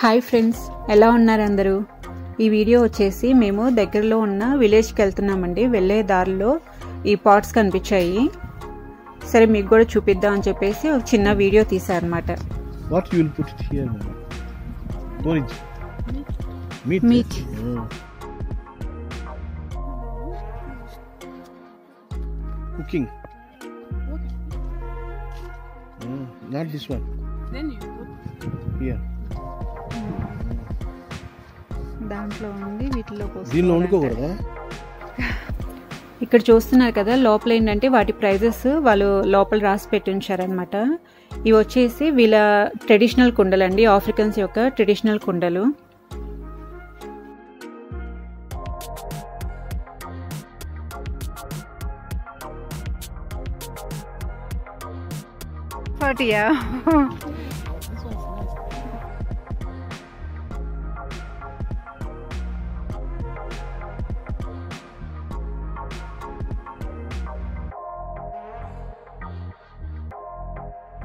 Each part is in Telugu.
హాయ్ ఫ్రెండ్స్ ఎలా ఉన్నారు అందరూ? ఈ వీడియో వచ్చేసి మేము దగ్గరలో ఉన్న విలేజ్కి వెళ్తున్నామండి. వెళ్ళే దారిలో ఈ పాట్స్ కనిపించాయి. సరే మీకు కూడా చూపిద్దాం అని చెప్పేసి ఒక చిన్న వీడియో తీసారనమాట this. One. దాంట్లో ఉంది వీటిలో దీనిలో వండుకోకూడదా? ఇక్కడ చూస్తున్నారు కదా లోపల ఏంటంటే వాటి ప్రైజెస్ వాళ్ళు లోపల రాసి పెట్టి ఉంచారనమాట ఇవి వచ్చేసి వీళ్ళ ట్రెడిషనల్ కుండలు అండి ఆఫ్రికన్స్ యొక్క ట్రెడిషనల్ కుండలు. ఫార్టీయా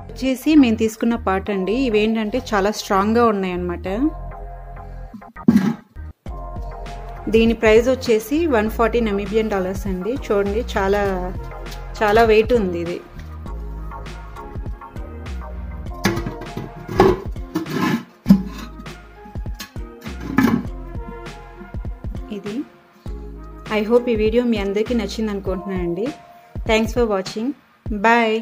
వచ్చేసి మేము తీసుకున్న పాట అండి. ఇవేంటంటే చాలా స్ట్రాంగ్గా ఉన్నాయన్నమాట. దీని ప్రైస్ వచ్చేసి వన్ ఫార్టీ నమీబియన్ డాలర్స్ అండి. చూడండి చాలా చాలా వెయిట్ ఉంది ఇది. ఇది. ఐ హోప్ ఈ వీడియో మీ అందరికీ నచ్చింది అనుకుంటున్నానండి థ్యాంక్స్ ఫర్ వాచింగ్ బాయ్